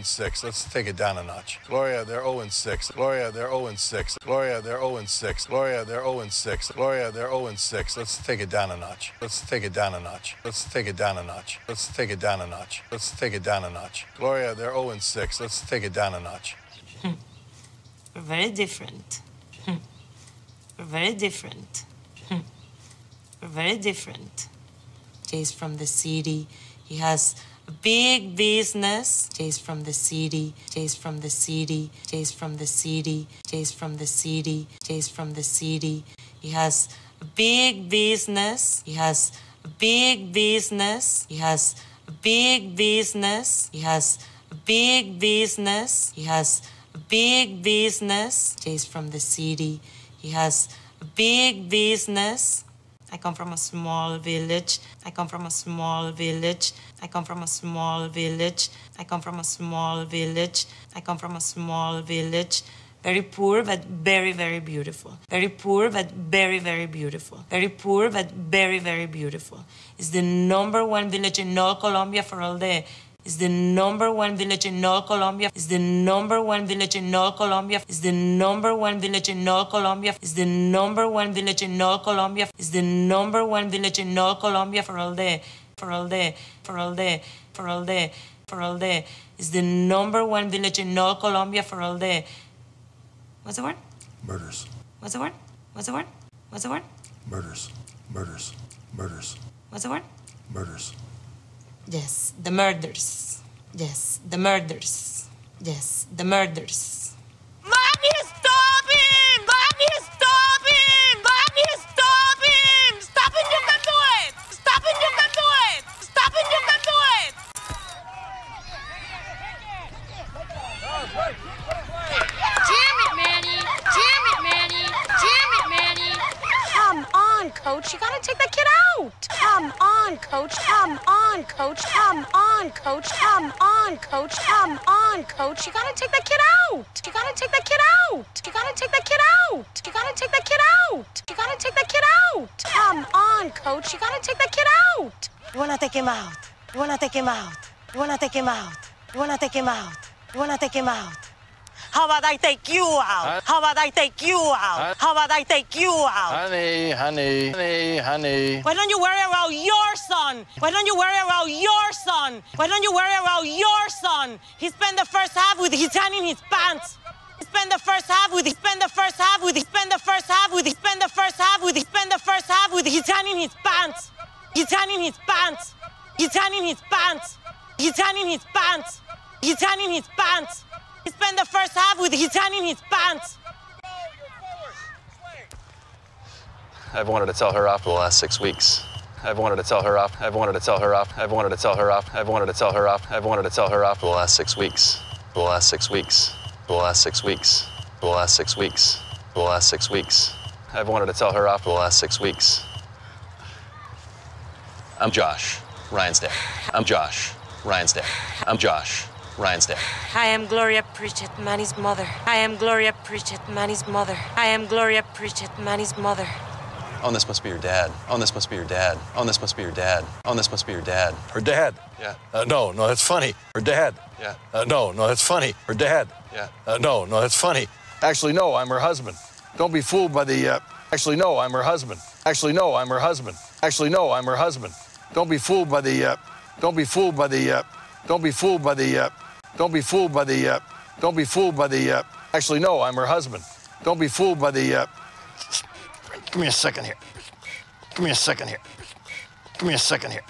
Oh and 6. Let's take it down a notch. Gloria, they're 0 and 6. Gloria, they're 0 and 6. Gloria, they're 0 and 6. Gloria, they're 0 and 6. Gloria, they're 0 and 6. Let's take it down a notch. Let's take it down a notch. Let's take it down a notch. Let's take it down a notch. Let's take it down a notch. Gloria, they're 0 and 6. Let's take it down a notch. We're very different. We're very different. We're very different. Jay's from the city. He has a big business. Jay's from the city. Jay's from the city. Jay's from the city. Jay's from the city. Jay's from the city. He has big business. He has big business. He has big business. He has big business. He has big business. Jay's from the city. He has big business. I come from a small village. I come from a small village. I come from a small village. I come from a small village. I come from a small village. Very poor, but very, very beautiful. Very poor, but very, very beautiful. Very poor, but very, very beautiful. It's the number one village in all Colombia for all the is the number one village in all Colombia. Is the number one village in all Colombia. Is the number one village in all Colombia. Is the number one village in all Colombia. Is the number one village in all Colombia for all the for all the for all the for all the for all the is the number one village in all Colombia for all the what's the word? Murders. What's the word? What's the word? What's the word? Murders. Murders. Murders. What's the word? Murders. Yes, the murders. Yes, the murders. Yes, the murders. Mommy, stop him! Mommy, stop him! Mommy, stop him! Stop it, you can do it! Stop it, you can do it! Stop it, you can do it! Jam it, Manny! Jam it, Manny! Jam it, Manny! Come on, coach. You gotta take that kid out. Come on, coach. Come on, coach. Come on, coach. Come on, coach. Come on, coach. You gotta take that kid out. You gotta take that kid out. You gotta take that kid out. You gotta take that kid out. You gotta take that kid out. Come on, coach. You gotta take that kid out. You wanna take him out. You wanna take him out. You wanna take him out. You wanna take him out. You wanna take him out. How about I take you out? How about I take you out? How about I take you out? Honey, honey, honey, honey. Why don't you worry about your son? Why don't you worry about your son? Why don't you worry about your son? He spent the first half with his hand in his pants. He spent the first half with he spent the first half with he spent the first half with he spent the first half with he spent the first half with his hand in his pants. His hand in his pants. His hand in his pants. His hand in his pants. His hand in his pants. He spent the first half with his hand in his pants. I've wanted to tell her off for the last six weeks. I've wanted to tell her off. I've wanted to tell her off. I've wanted to tell her off. I've wanted to tell her off. I've wanted to tell her off for the last six weeks. For the last six weeks. For the last six weeks. For the last six weeks. For the last six weeks. I've wanted to tell her off for the last six weeks. I'm Josh, Ryan's dad. I'm Josh, Ryan's dad. I'm Josh, Ryan's dad. I am Gloria Pritchett, Manny's mother. I am Gloria Pritchett, Manny's mother. I am Gloria Pritchett, Manny's mother. Oh, this must be your dad. Oh, this must be your dad. Oh, this must be your dad. Oh, this must be your dad. Her dad. Yeah. Uh, no, no, that's funny. Her dad. Yeah. Uh, no, no, that's funny. Her dad. Yeah. Uh, no, no, that's funny. Actually, no, I'm her husband. Don't be fooled by the. Uh... Actually, no, I'm her husband. Actually, no, I'm her husband. Actually, no, I'm her husband. Don't be fooled by the. Uh... Don't be fooled by the. Don't be fooled by the. Uh... Don't be fooled by the. Uh... Don't be fooled by the. Uh... Actually, no, I'm her husband. Don't be fooled by the. Uh... Give me a second here. Give me a second here. Give me a second here.